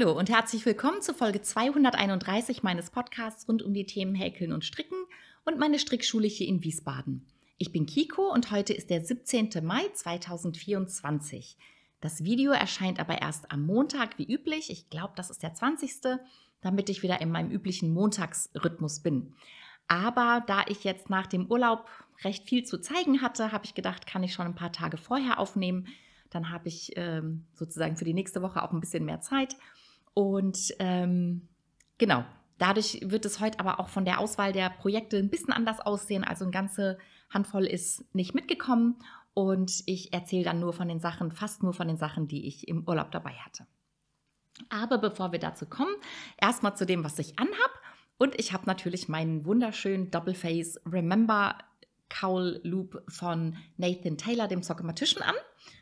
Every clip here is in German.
Hallo und herzlich willkommen zu Folge 231 meines Podcasts rund um die Themen Häkeln und Stricken und meine Strickschule hier in Wiesbaden. Ich bin Kiko und heute ist der 17. Mai 2024. Das Video erscheint aber erst am Montag wie üblich. Ich glaube, das ist der 20., damit ich wieder in meinem üblichen Montagsrhythmus bin. Aber da ich jetzt nach dem Urlaub recht viel zu zeigen hatte, habe ich gedacht, kann ich schon ein paar Tage vorher aufnehmen. Dann habe ich ähm, sozusagen für die nächste Woche auch ein bisschen mehr Zeit. Und ähm, genau, dadurch wird es heute aber auch von der Auswahl der Projekte ein bisschen anders aussehen. Also eine ganze Handvoll ist nicht mitgekommen. Und ich erzähle dann nur von den Sachen, fast nur von den Sachen, die ich im Urlaub dabei hatte. Aber bevor wir dazu kommen, erstmal zu dem, was ich anhab. Und ich habe natürlich meinen wunderschönen Double Face Remember Cowl Loop von Nathan Taylor, dem Sockematischen, an.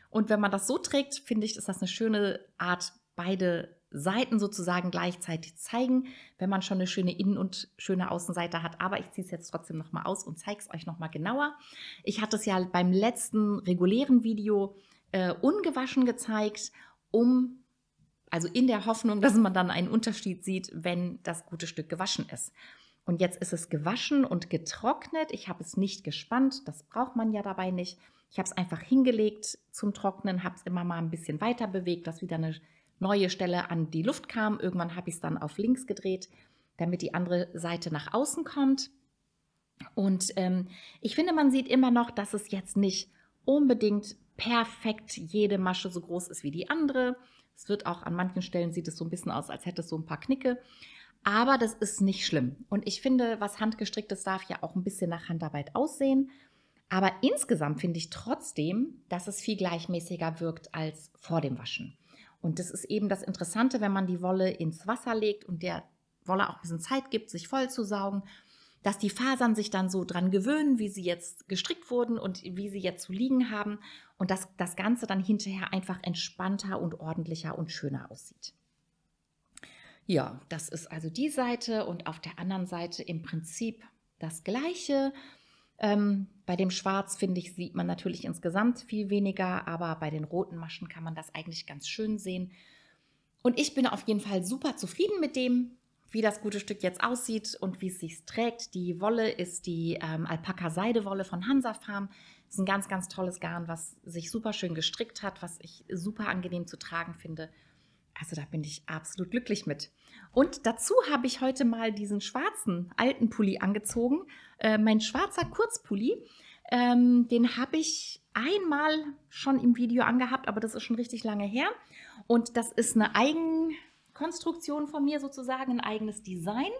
Und wenn man das so trägt, finde ich, ist das eine schöne Art, beide Seiten sozusagen gleichzeitig zeigen, wenn man schon eine schöne Innen- und schöne Außenseite hat. Aber ich ziehe es jetzt trotzdem nochmal aus und zeige es euch nochmal genauer. Ich hatte es ja beim letzten regulären Video äh, ungewaschen gezeigt, um also in der Hoffnung, dass man dann einen Unterschied sieht, wenn das gute Stück gewaschen ist. Und jetzt ist es gewaschen und getrocknet. Ich habe es nicht gespannt, das braucht man ja dabei nicht. Ich habe es einfach hingelegt zum Trocknen, habe es immer mal ein bisschen weiter bewegt, dass wieder eine neue Stelle an die Luft kam. Irgendwann habe ich es dann auf links gedreht, damit die andere Seite nach außen kommt. Und ähm, ich finde, man sieht immer noch, dass es jetzt nicht unbedingt perfekt jede Masche so groß ist wie die andere. Es wird auch an manchen Stellen sieht es so ein bisschen aus, als hätte es so ein paar Knicke. Aber das ist nicht schlimm. Und ich finde, was handgestricktes darf ja auch ein bisschen nach Handarbeit aussehen. Aber insgesamt finde ich trotzdem, dass es viel gleichmäßiger wirkt als vor dem Waschen. Und das ist eben das Interessante, wenn man die Wolle ins Wasser legt und der Wolle auch ein bisschen Zeit gibt, sich voll zu saugen, dass die Fasern sich dann so dran gewöhnen, wie sie jetzt gestrickt wurden und wie sie jetzt zu liegen haben und dass das Ganze dann hinterher einfach entspannter und ordentlicher und schöner aussieht. Ja, das ist also die Seite und auf der anderen Seite im Prinzip das gleiche. Ähm, bei dem Schwarz, finde ich, sieht man natürlich insgesamt viel weniger, aber bei den roten Maschen kann man das eigentlich ganz schön sehen. Und ich bin auf jeden Fall super zufrieden mit dem, wie das gute Stück jetzt aussieht und wie es sich trägt. Die Wolle ist die ähm, Alpaka-Seidewolle von Hansa Farm. Das ist ein ganz, ganz tolles Garn, was sich super schön gestrickt hat, was ich super angenehm zu tragen finde. Also da bin ich absolut glücklich mit. Und dazu habe ich heute mal diesen schwarzen alten Pulli angezogen. Äh, mein schwarzer Kurzpulli. Ähm, den habe ich einmal schon im Video angehabt, aber das ist schon richtig lange her. Und das ist eine Eigenkonstruktion von mir sozusagen, ein eigenes Design.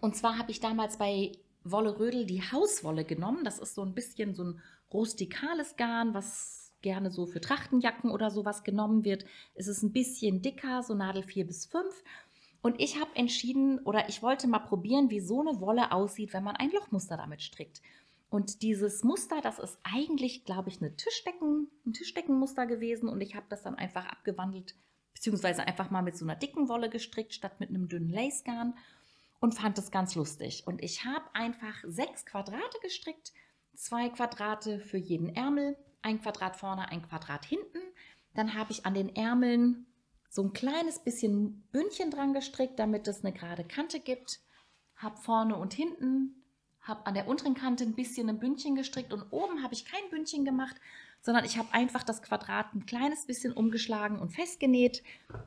Und zwar habe ich damals bei Wolle Rödel die Hauswolle genommen. Das ist so ein bisschen so ein rustikales Garn, was gerne so für Trachtenjacken oder sowas genommen wird. Es ist ein bisschen dicker, so Nadel 4 bis 5. Und ich habe entschieden oder ich wollte mal probieren, wie so eine Wolle aussieht, wenn man ein Lochmuster damit strickt. Und dieses Muster, das ist eigentlich, glaube ich, eine Tischdecken, ein Tischdeckenmuster gewesen. Und ich habe das dann einfach abgewandelt, beziehungsweise einfach mal mit so einer dicken Wolle gestrickt, statt mit einem dünnen Lacegarn. Und fand das ganz lustig. Und ich habe einfach sechs Quadrate gestrickt, zwei Quadrate für jeden Ärmel, ein Quadrat vorne, ein Quadrat hinten. Dann habe ich an den Ärmeln so ein kleines bisschen Bündchen dran gestrickt, damit es eine gerade Kante gibt. Habe vorne und hinten, habe an der unteren Kante ein bisschen ein Bündchen gestrickt und oben habe ich kein Bündchen gemacht, sondern ich habe einfach das Quadrat ein kleines bisschen umgeschlagen und festgenäht.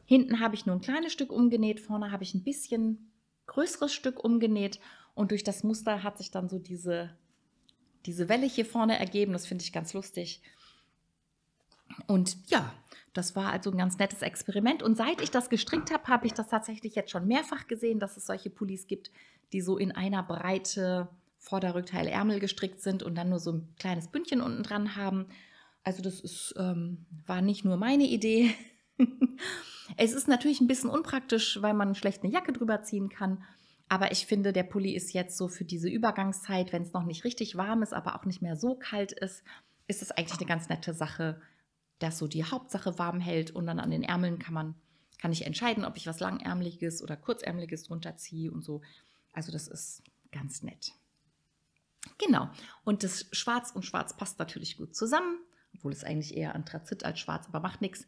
Hinten habe ich nur ein kleines Stück umgenäht, vorne habe ich ein bisschen größeres Stück umgenäht und durch das Muster hat sich dann so diese diese Welle hier vorne ergeben. Das finde ich ganz lustig. Und ja, das war also ein ganz nettes Experiment. Und seit ich das gestrickt habe, habe ich das tatsächlich jetzt schon mehrfach gesehen, dass es solche Pullis gibt, die so in einer Breite Vorderrückteil Ärmel gestrickt sind und dann nur so ein kleines Bündchen unten dran haben. Also das ist, ähm, war nicht nur meine Idee. es ist natürlich ein bisschen unpraktisch, weil man schlecht eine Jacke drüber ziehen kann. Aber ich finde, der Pulli ist jetzt so für diese Übergangszeit, wenn es noch nicht richtig warm ist, aber auch nicht mehr so kalt ist, ist es eigentlich eine ganz nette Sache, dass so die Hauptsache warm hält und dann an den Ärmeln kann man kann ich entscheiden, ob ich was langärmliches oder kurzärmliches drunter ziehe und so. Also das ist ganz nett. Genau. Und das Schwarz und Schwarz passt natürlich gut zusammen, obwohl es eigentlich eher Anthrazit als Schwarz, aber macht nichts.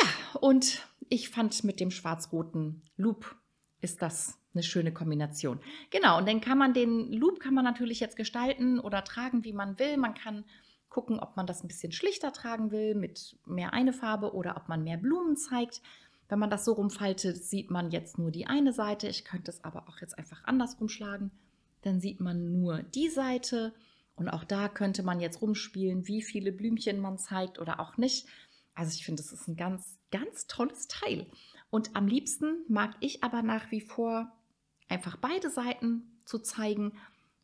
Ja, und ich fand mit dem schwarz-roten Loop ist das eine schöne Kombination. Genau, und dann kann man den Loop kann man natürlich jetzt gestalten oder tragen, wie man will. Man kann gucken, ob man das ein bisschen schlichter tragen will, mit mehr eine Farbe oder ob man mehr Blumen zeigt. Wenn man das so rumfaltet, sieht man jetzt nur die eine Seite. Ich könnte es aber auch jetzt einfach andersrum schlagen. Dann sieht man nur die Seite. Und auch da könnte man jetzt rumspielen, wie viele Blümchen man zeigt oder auch nicht. Also ich finde, es ist ein ganz, ganz tolles Teil. Und am liebsten mag ich aber nach wie vor einfach beide Seiten zu zeigen,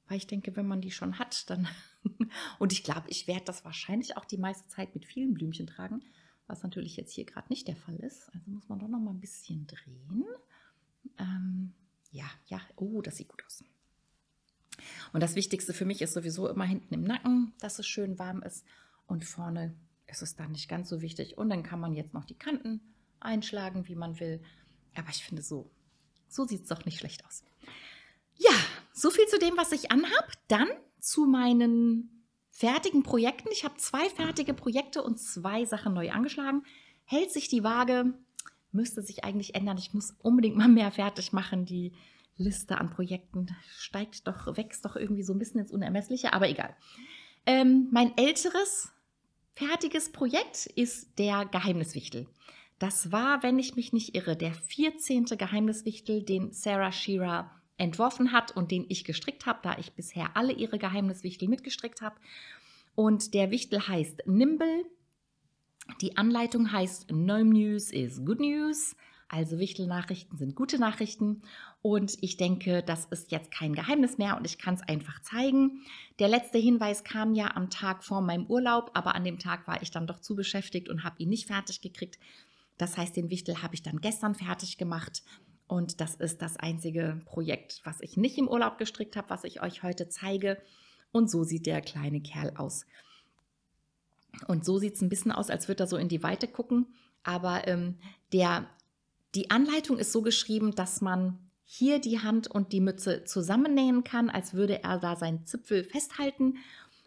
weil ich denke, wenn man die schon hat, dann und ich glaube, ich werde das wahrscheinlich auch die meiste Zeit mit vielen Blümchen tragen, was natürlich jetzt hier gerade nicht der Fall ist. Also muss man doch noch mal ein bisschen drehen. Ähm, ja, ja, oh, das sieht gut aus. Und das Wichtigste für mich ist sowieso immer hinten im Nacken, dass es schön warm ist. Und vorne ist es dann nicht ganz so wichtig. Und dann kann man jetzt noch die Kanten einschlagen, wie man will. Aber ich finde, so, so sieht es doch nicht schlecht aus. Ja, so viel zu dem, was ich anhab. Dann zu meinen fertigen Projekten. Ich habe zwei fertige Projekte und zwei Sachen neu angeschlagen. Hält sich die Waage, müsste sich eigentlich ändern. Ich muss unbedingt mal mehr fertig machen. Die Liste an Projekten steigt doch, wächst doch irgendwie so ein bisschen ins Unermessliche, aber egal. Ähm, mein älteres fertiges Projekt ist der Geheimniswichtel. Das war, wenn ich mich nicht irre, der 14. Geheimniswichtel, den Sarah Shearer entworfen hat und den ich gestrickt habe, da ich bisher alle ihre Geheimniswichtel mitgestrickt habe. Und der Wichtel heißt Nimble. Die Anleitung heißt No News is Good News. Also Wichtelnachrichten sind gute Nachrichten. Und ich denke, das ist jetzt kein Geheimnis mehr und ich kann es einfach zeigen. Der letzte Hinweis kam ja am Tag vor meinem Urlaub, aber an dem Tag war ich dann doch zu beschäftigt und habe ihn nicht fertig gekriegt. Das heißt, den Wichtel habe ich dann gestern fertig gemacht. Und das ist das einzige Projekt, was ich nicht im Urlaub gestrickt habe, was ich euch heute zeige. Und so sieht der kleine Kerl aus. Und so sieht es ein bisschen aus, als würde er so in die Weite gucken. Aber ähm, der, die Anleitung ist so geschrieben, dass man hier die Hand und die Mütze zusammennähen kann, als würde er da seinen Zipfel festhalten.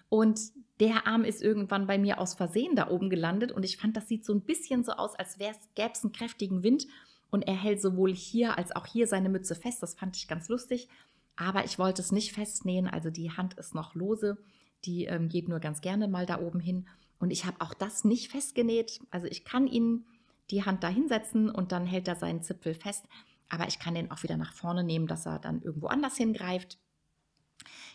Und der Arm ist irgendwann bei mir aus Versehen da oben gelandet. Und ich fand, das sieht so ein bisschen so aus, als gäbe es einen kräftigen Wind. Und er hält sowohl hier als auch hier seine Mütze fest. Das fand ich ganz lustig. Aber ich wollte es nicht festnähen. Also die Hand ist noch lose. Die ähm, geht nur ganz gerne mal da oben hin. Und ich habe auch das nicht festgenäht. Also ich kann ihn die Hand da hinsetzen und dann hält er seinen Zipfel fest. Aber ich kann den auch wieder nach vorne nehmen, dass er dann irgendwo anders hingreift.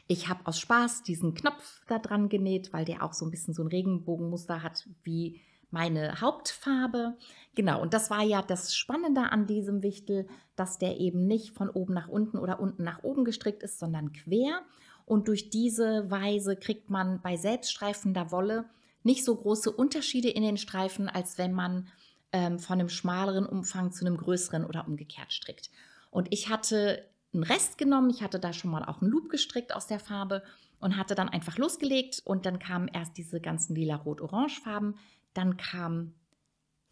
Ich habe aus Spaß diesen Knopf da dran genäht, weil der auch so ein bisschen so ein Regenbogenmuster hat wie meine Hauptfarbe. Genau, und das war ja das Spannende an diesem Wichtel, dass der eben nicht von oben nach unten oder unten nach oben gestrickt ist, sondern quer. Und durch diese Weise kriegt man bei selbststreifender Wolle nicht so große Unterschiede in den Streifen, als wenn man ähm, von einem schmaleren Umfang zu einem größeren oder umgekehrt strickt. Und ich hatte einen Rest genommen, ich hatte da schon mal auch einen Loop gestrickt aus der Farbe und hatte dann einfach losgelegt und dann kamen erst diese ganzen lila, rot, orange Farben dann kamen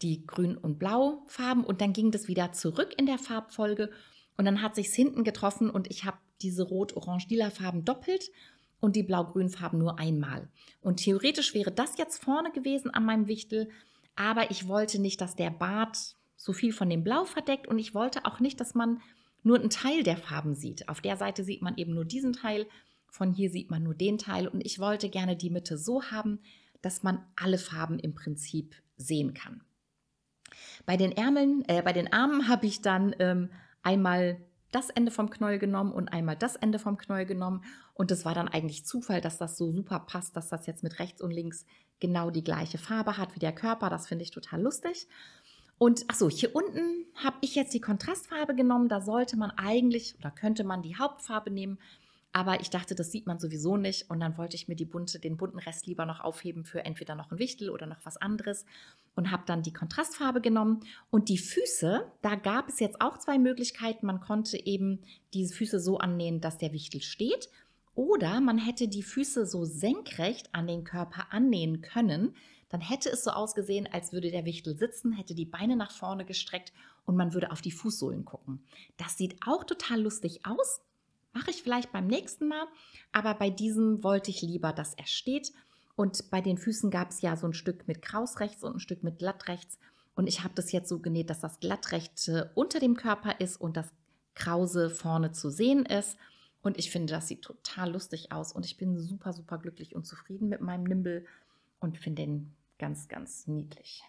die Grün- und Blau-Farben und dann ging das wieder zurück in der Farbfolge und dann hat sich hinten getroffen und ich habe diese Rot-, Orange-, Lila-Farben doppelt und die Blau-Grün-Farben nur einmal. Und theoretisch wäre das jetzt vorne gewesen an meinem Wichtel, aber ich wollte nicht, dass der Bart so viel von dem Blau verdeckt und ich wollte auch nicht, dass man nur einen Teil der Farben sieht. Auf der Seite sieht man eben nur diesen Teil, von hier sieht man nur den Teil und ich wollte gerne die Mitte so haben, dass man alle Farben im Prinzip sehen kann. Bei den Ärmeln, äh, bei den Armen habe ich dann ähm, einmal das Ende vom Knäuel genommen und einmal das Ende vom Knäuel genommen. Und es war dann eigentlich Zufall, dass das so super passt, dass das jetzt mit rechts und links genau die gleiche Farbe hat wie der Körper. Das finde ich total lustig. Und achso, hier unten habe ich jetzt die Kontrastfarbe genommen. Da sollte man eigentlich oder könnte man die Hauptfarbe nehmen. Aber ich dachte, das sieht man sowieso nicht. Und dann wollte ich mir bunte, den bunten Rest lieber noch aufheben für entweder noch ein Wichtel oder noch was anderes. Und habe dann die Kontrastfarbe genommen. Und die Füße, da gab es jetzt auch zwei Möglichkeiten. Man konnte eben diese Füße so annähen, dass der Wichtel steht. Oder man hätte die Füße so senkrecht an den Körper annähen können. Dann hätte es so ausgesehen, als würde der Wichtel sitzen, hätte die Beine nach vorne gestreckt und man würde auf die Fußsohlen gucken. Das sieht auch total lustig aus. Mache ich vielleicht beim nächsten Mal, aber bei diesem wollte ich lieber, dass er steht. Und bei den Füßen gab es ja so ein Stück mit Kraus rechts und ein Stück mit glatt rechts. Und ich habe das jetzt so genäht, dass das glattrechte unter dem Körper ist und das krause vorne zu sehen ist. Und ich finde, das sieht total lustig aus. Und ich bin super, super glücklich und zufrieden mit meinem Nimble und finde den ganz, ganz niedlich.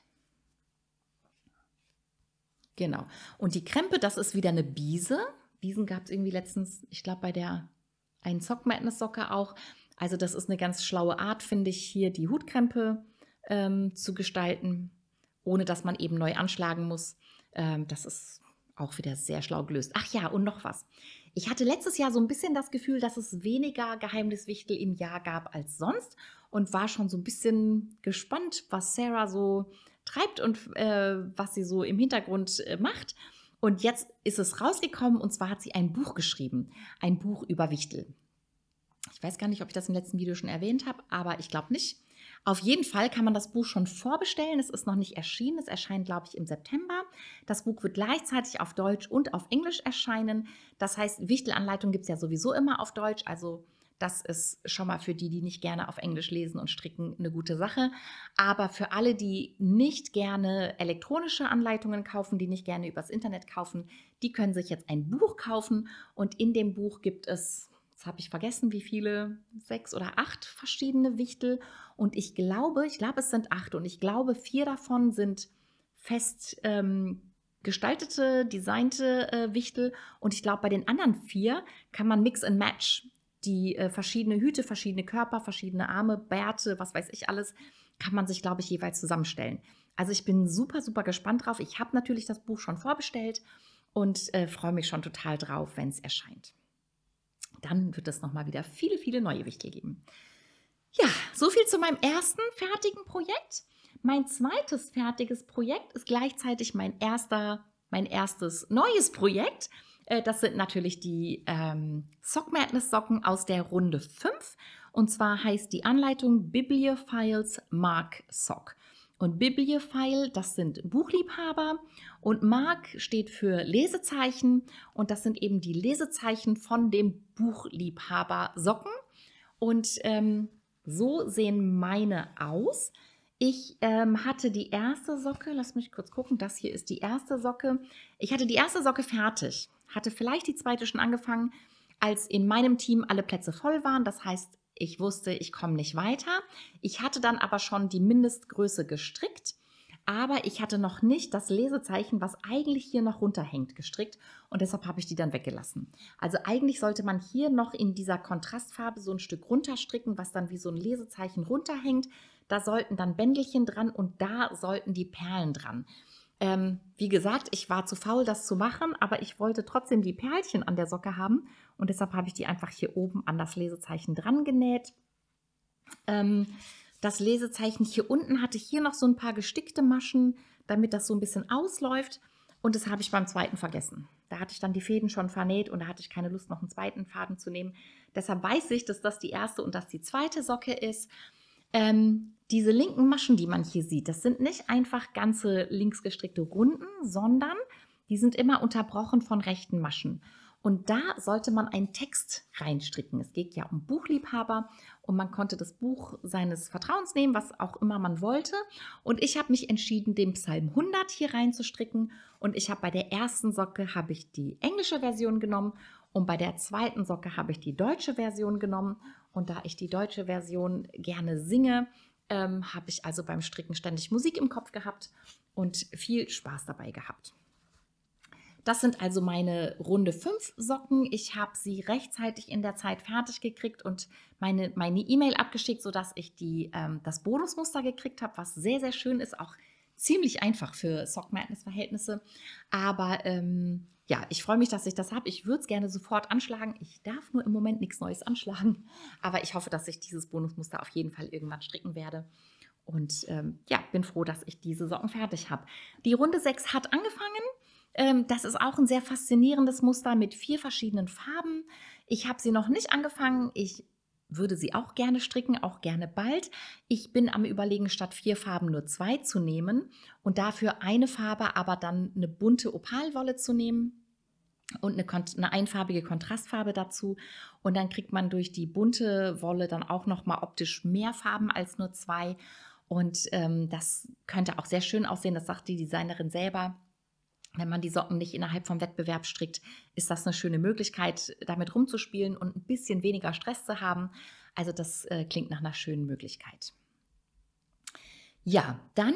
Genau. Und die Krempe, das ist wieder eine Biese. Biesen gab es irgendwie letztens, ich glaube, bei der einen Sock Madness Socke auch. Also das ist eine ganz schlaue Art, finde ich, hier die Hutkrempe ähm, zu gestalten, ohne dass man eben neu anschlagen muss. Ähm, das ist auch wieder sehr schlau gelöst. Ach ja, und noch was. Ich hatte letztes Jahr so ein bisschen das Gefühl, dass es weniger Geheimniswichtel im Jahr gab als sonst und war schon so ein bisschen gespannt, was Sarah so treibt und äh, was sie so im Hintergrund äh, macht. Und jetzt ist es rausgekommen und zwar hat sie ein Buch geschrieben, ein Buch über Wichtel. Ich weiß gar nicht, ob ich das im letzten Video schon erwähnt habe, aber ich glaube nicht. Auf jeden Fall kann man das Buch schon vorbestellen. Es ist noch nicht erschienen. Es erscheint, glaube ich, im September. Das Buch wird gleichzeitig auf Deutsch und auf Englisch erscheinen. Das heißt, Wichtelanleitung gibt es ja sowieso immer auf Deutsch. Also das ist schon mal für die, die nicht gerne auf Englisch lesen und stricken, eine gute Sache. Aber für alle, die nicht gerne elektronische Anleitungen kaufen, die nicht gerne übers Internet kaufen, die können sich jetzt ein Buch kaufen. Und in dem Buch gibt es, jetzt habe ich vergessen, wie viele, sechs oder acht verschiedene Wichtel. Und ich glaube, ich glaube, es sind acht. Und ich glaube, vier davon sind fest ähm, gestaltete, designte äh, Wichtel. Und ich glaube, bei den anderen vier kann man Mix and Match die äh, verschiedene Hüte, verschiedene Körper, verschiedene Arme, Bärte, was weiß ich alles, kann man sich, glaube ich, jeweils zusammenstellen. Also ich bin super, super gespannt drauf. Ich habe natürlich das Buch schon vorbestellt und äh, freue mich schon total drauf, wenn es erscheint. Dann wird es nochmal wieder viele, viele neue Wichtel geben. Ja, so viel zu meinem ersten fertigen Projekt. Mein zweites fertiges Projekt ist gleichzeitig mein erster, mein erstes neues Projekt. Äh, das sind natürlich die ähm, Sock Madness Socken aus der Runde 5. Und zwar heißt die Anleitung Bibliophiles Mark Sock. Und Bibliophile, das sind Buchliebhaber und Mark steht für Lesezeichen und das sind eben die Lesezeichen von dem Buchliebhaber Socken. Und ähm, so sehen meine aus. Ich ähm, hatte die erste Socke, lass mich kurz gucken, das hier ist die erste Socke. Ich hatte die erste Socke fertig hatte vielleicht die zweite schon angefangen, als in meinem Team alle Plätze voll waren. Das heißt, ich wusste, ich komme nicht weiter. Ich hatte dann aber schon die Mindestgröße gestrickt, aber ich hatte noch nicht das Lesezeichen, was eigentlich hier noch runterhängt, gestrickt und deshalb habe ich die dann weggelassen. Also eigentlich sollte man hier noch in dieser Kontrastfarbe so ein Stück runterstricken, was dann wie so ein Lesezeichen runterhängt. Da sollten dann Bändelchen dran und da sollten die Perlen dran. Ähm, wie gesagt, ich war zu faul, das zu machen, aber ich wollte trotzdem die Perlchen an der Socke haben und deshalb habe ich die einfach hier oben an das Lesezeichen dran genäht. Ähm, das Lesezeichen hier unten hatte hier noch so ein paar gestickte Maschen, damit das so ein bisschen ausläuft und das habe ich beim zweiten vergessen. Da hatte ich dann die Fäden schon vernäht und da hatte ich keine Lust, noch einen zweiten Faden zu nehmen. Deshalb weiß ich, dass das die erste und das die zweite Socke ist. Ähm, diese linken Maschen, die man hier sieht, das sind nicht einfach ganze links gestrickte Runden, sondern die sind immer unterbrochen von rechten Maschen. Und da sollte man einen Text reinstricken. Es geht ja um Buchliebhaber und man konnte das Buch seines Vertrauens nehmen, was auch immer man wollte. Und ich habe mich entschieden, den Psalm 100 hier reinzustricken. Und ich habe bei der ersten Socke habe ich die englische Version genommen und bei der zweiten Socke habe ich die deutsche Version genommen. Und da ich die deutsche Version gerne singe, ähm, habe ich also beim Stricken ständig Musik im Kopf gehabt und viel Spaß dabei gehabt. Das sind also meine Runde 5 Socken. Ich habe sie rechtzeitig in der Zeit fertig gekriegt und meine E-Mail e abgeschickt, sodass ich die, ähm, das Bonusmuster gekriegt habe, was sehr, sehr schön ist. Auch ziemlich einfach für Sock Madness Verhältnisse. Aber ähm, ja, ich freue mich, dass ich das habe. Ich würde es gerne sofort anschlagen. Ich darf nur im Moment nichts Neues anschlagen. Aber ich hoffe, dass ich dieses Bonusmuster auf jeden Fall irgendwann stricken werde. Und ähm, ja, bin froh, dass ich diese Socken fertig habe. Die Runde 6 hat angefangen. Ähm, das ist auch ein sehr faszinierendes Muster mit vier verschiedenen Farben. Ich habe sie noch nicht angefangen. Ich würde sie auch gerne stricken, auch gerne bald. Ich bin am Überlegen, statt vier Farben nur zwei zu nehmen und dafür eine Farbe, aber dann eine bunte Opalwolle zu nehmen und eine, eine, einfarbige Kontrastfarbe dazu. Und dann kriegt man durch die bunte Wolle dann auch noch mal optisch mehr Farben als nur zwei. Und ähm, das könnte auch sehr schön aussehen, das sagt die Designerin selber. Wenn man die Socken nicht innerhalb vom Wettbewerb strickt, ist das eine schöne Möglichkeit, damit rumzuspielen und ein bisschen weniger Stress zu haben. Also das äh, klingt nach einer schönen Möglichkeit. Ja, dann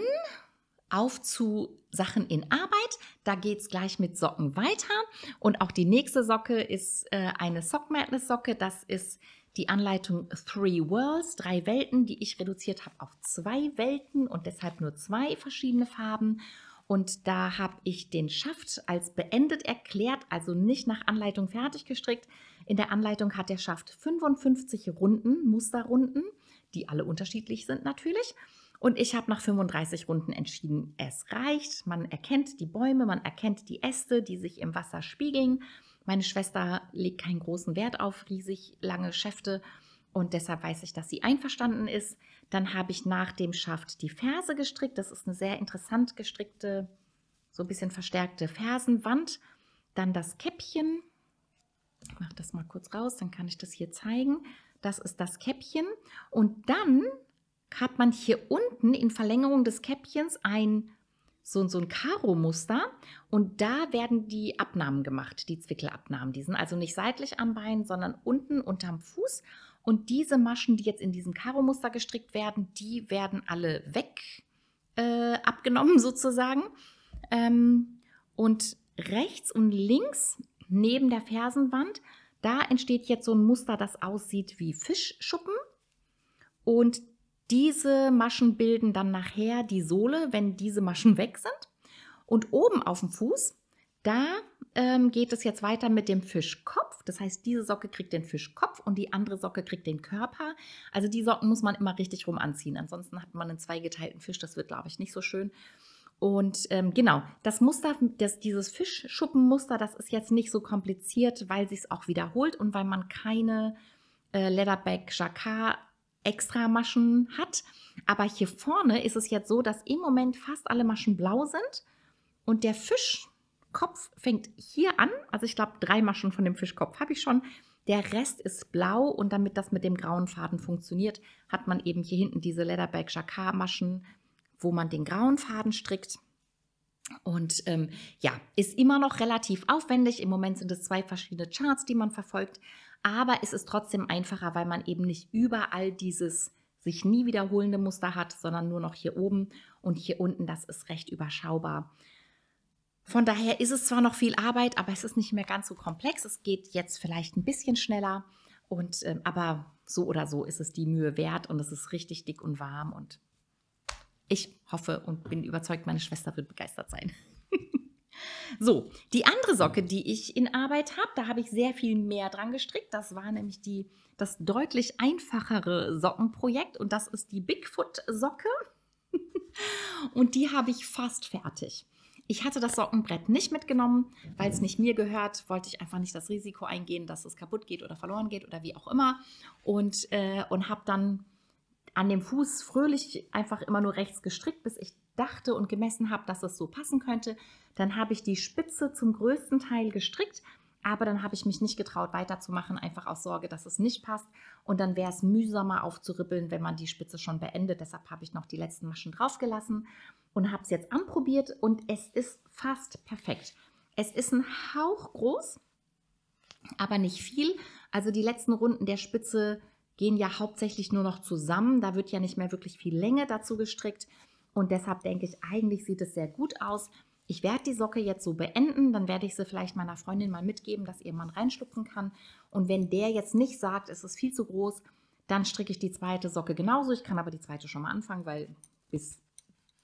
auf zu Sachen in Arbeit. Da geht es gleich mit Socken weiter. Und auch die nächste Socke ist äh, eine Sock Madness Socke. Das ist die Anleitung Three Worlds, drei Welten, die ich reduziert habe auf zwei Welten und deshalb nur zwei verschiedene Farben. Und da habe ich den Schaft als beendet erklärt, also nicht nach Anleitung fertig gestrickt. In der Anleitung hat der Schaft 55 Runden, Musterrunden, die alle unterschiedlich sind natürlich. Und ich habe nach 35 Runden entschieden, es reicht. Man erkennt die Bäume, man erkennt die Äste, die sich im Wasser spiegeln. Meine Schwester legt keinen großen Wert auf riesig lange Schäfte und deshalb weiß ich, dass sie einverstanden ist. Dann habe ich nach dem Schaft die Ferse gestrickt. Das ist eine sehr interessant gestrickte, so ein bisschen verstärkte Fersenwand. Dann das Käppchen. Ich mache das mal kurz raus, dann kann ich das hier zeigen. Das ist das Käppchen. Und dann hat man hier unten in Verlängerung des Käppchens ein so, so ein Karo-Muster und da werden die Abnahmen gemacht, die Zwickelabnahmen. Die sind also nicht seitlich am Bein, sondern unten unterm Fuß. Und diese Maschen, die jetzt in diesem Karo-Muster gestrickt werden, die werden alle weg äh, abgenommen sozusagen. Ähm, und rechts und links neben der Fersenwand, da entsteht jetzt so ein Muster, das aussieht wie Fischschuppen. Und diese Maschen bilden dann nachher die Sohle, wenn diese Maschen weg sind. Und oben auf dem Fuß, da ähm, geht es jetzt weiter mit dem Fischkopf. Das heißt, diese Socke kriegt den Fischkopf und die andere Socke kriegt den Körper. Also die Socken muss man immer richtig rum anziehen. Ansonsten hat man einen zweigeteilten Fisch. Das wird, glaube ich, nicht so schön. Und ähm, genau, das Muster, das, dieses Fischschuppenmuster, das ist jetzt nicht so kompliziert, weil sich es auch wiederholt und weil man keine äh, Leatherback Jacquard extra Maschen hat. Aber hier vorne ist es jetzt so, dass im Moment fast alle Maschen blau sind und der Fischkopf fängt hier an. Also ich glaube, drei Maschen von dem Fischkopf habe ich schon. Der Rest ist blau und damit das mit dem grauen Faden funktioniert, hat man eben hier hinten diese Leatherback Jacquard Maschen, wo man den grauen Faden strickt. Und ähm, ja, ist immer noch relativ aufwendig. Im Moment sind es zwei verschiedene Charts, die man verfolgt. Aber es ist trotzdem einfacher, weil man eben nicht überall dieses sich nie wiederholende Muster hat, sondern nur noch hier oben und hier unten. Das ist recht überschaubar. Von daher ist es zwar noch viel Arbeit, aber es ist nicht mehr ganz so komplex. Es geht jetzt vielleicht ein bisschen schneller. Und, ähm, aber so oder so ist es die Mühe wert und es ist richtig dick und warm. Und ich hoffe und bin überzeugt, meine Schwester wird begeistert sein. So, die andere Socke, die ich in Arbeit habe, da habe ich sehr viel mehr dran gestrickt. Das war nämlich die, das deutlich einfachere Sockenprojekt und das ist die Bigfoot-Socke. und die habe ich fast fertig. Ich hatte das Sockenbrett nicht mitgenommen, weil es nicht mir gehört. Wollte ich einfach nicht das Risiko eingehen, dass es kaputt geht oder verloren geht oder wie auch immer. Und, äh, und habe dann an dem Fuß fröhlich einfach immer nur rechts gestrickt, bis ich dachte und gemessen habe, dass es so passen könnte. Dann habe ich die Spitze zum größten Teil gestrickt, aber dann habe ich mich nicht getraut weiterzumachen, einfach aus Sorge, dass es nicht passt. Und dann wäre es mühsamer aufzuribbeln, wenn man die Spitze schon beendet. Deshalb habe ich noch die letzten Maschen draufgelassen und habe es jetzt anprobiert und es ist fast perfekt. Es ist ein Hauch groß, aber nicht viel. Also die letzten Runden der Spitze gehen ja hauptsächlich nur noch zusammen. Da wird ja nicht mehr wirklich viel Länge dazu gestrickt. Und deshalb denke ich, eigentlich sieht es sehr gut aus. Ich werde die Socke jetzt so beenden, dann werde ich sie vielleicht meiner Freundin mal mitgeben, dass ihr Mann reinschlupfen kann. Und wenn der jetzt nicht sagt, es ist viel zu groß, dann stricke ich die zweite Socke genauso. Ich kann aber die zweite schon mal anfangen, weil bis,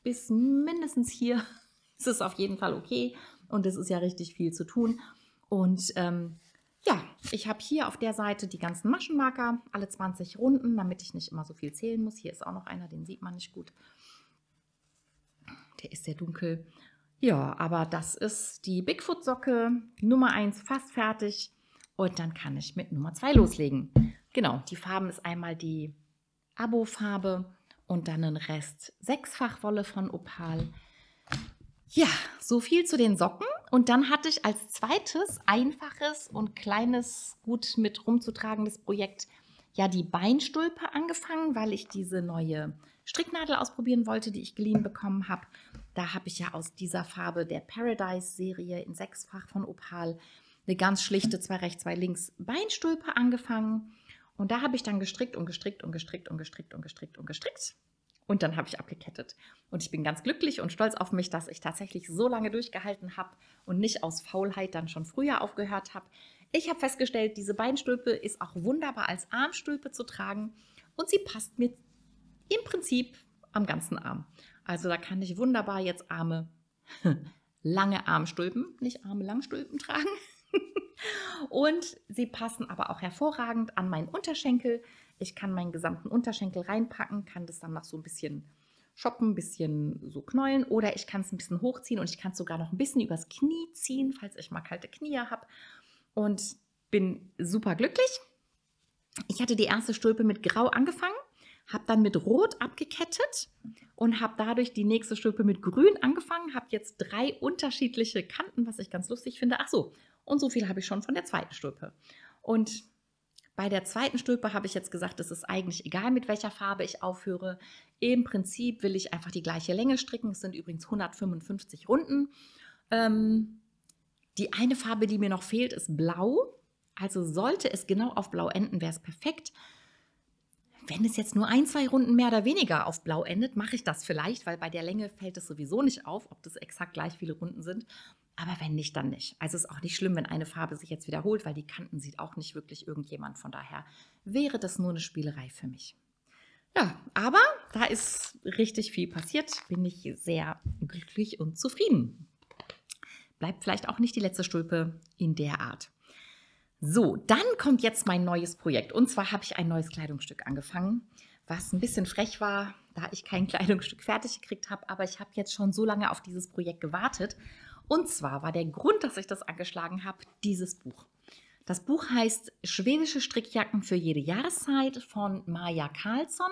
bis mindestens hier ist es auf jeden Fall okay. Und es ist ja richtig viel zu tun. Und ähm, ja, ich habe hier auf der Seite die ganzen Maschenmarker, alle 20 Runden, damit ich nicht immer so viel zählen muss. Hier ist auch noch einer, den sieht man nicht gut. Der ist sehr dunkel. Ja, aber das ist die Bigfoot-Socke Nummer 1 fast fertig. Und dann kann ich mit Nummer 2 loslegen. Genau, die Farben ist einmal die Abo-Farbe und dann ein Rest Sechsfachwolle von Opal. Ja, so viel zu den Socken. Und dann hatte ich als zweites einfaches und kleines, gut mit rumzutragendes Projekt ja die Beinstulpe angefangen, weil ich diese neue Stricknadel ausprobieren wollte, die ich geliehen bekommen habe. Da habe ich ja aus dieser Farbe der Paradise-Serie in sechsfach von Opal eine ganz schlichte zwei rechts, zwei links Beinstulpe angefangen. Und da habe ich dann gestrickt und gestrickt und gestrickt und gestrickt und gestrickt und gestrickt. Und dann habe ich abgekettet. Und ich bin ganz glücklich und stolz auf mich, dass ich tatsächlich so lange durchgehalten habe und nicht aus Faulheit dann schon früher aufgehört habe. Ich habe festgestellt, diese Beinstülpe ist auch wunderbar als Armstülpe zu tragen und sie passt mir im Prinzip am ganzen Arm. Also da kann ich wunderbar jetzt Arme, lange Armstülpen, nicht Arme Langstülpen tragen. Und sie passen aber auch hervorragend an meinen Unterschenkel. Ich kann meinen gesamten Unterschenkel reinpacken, kann das dann noch so ein bisschen shoppen, ein bisschen so knäulen oder ich kann es ein bisschen hochziehen und ich kann es sogar noch ein bisschen übers Knie ziehen, falls ich mal kalte Knie habe und bin super glücklich. Ich hatte die erste Stulpe mit Grau angefangen, habe dann mit Rot abgekettet und habe dadurch die nächste Stulpe mit Grün angefangen, habe jetzt drei unterschiedliche Kanten, was ich ganz lustig finde. Ach so, und so viel habe ich schon von der zweiten Stulpe. Und bei der zweiten Stülpe habe ich jetzt gesagt, es ist eigentlich egal, mit welcher Farbe ich aufhöre. Im Prinzip will ich einfach die gleiche Länge stricken. Es sind übrigens 155 Runden. Ähm, die eine Farbe, die mir noch fehlt, ist Blau. Also sollte es genau auf Blau enden, wäre es perfekt. Wenn es jetzt nur ein, zwei Runden mehr oder weniger auf Blau endet, mache ich das vielleicht, weil bei der Länge fällt es sowieso nicht auf, ob das exakt gleich viele Runden sind. Aber wenn nicht, dann nicht. Also ist auch nicht schlimm, wenn eine Farbe sich jetzt wiederholt, weil die Kanten sieht auch nicht wirklich irgendjemand. Von daher wäre das nur eine Spielerei für mich. Ja, aber da ist richtig viel passiert. Bin ich sehr glücklich und zufrieden. Bleibt vielleicht auch nicht die letzte Stulpe in der Art. So, dann kommt jetzt mein neues Projekt. Und zwar habe ich ein neues Kleidungsstück angefangen, was ein bisschen frech war, da ich kein Kleidungsstück fertig gekriegt habe. Aber ich habe jetzt schon so lange auf dieses Projekt gewartet und zwar war der Grund, dass ich das angeschlagen habe, dieses Buch. Das Buch heißt Schwedische Strickjacken für jede Jahreszeit von Maja Karlsson,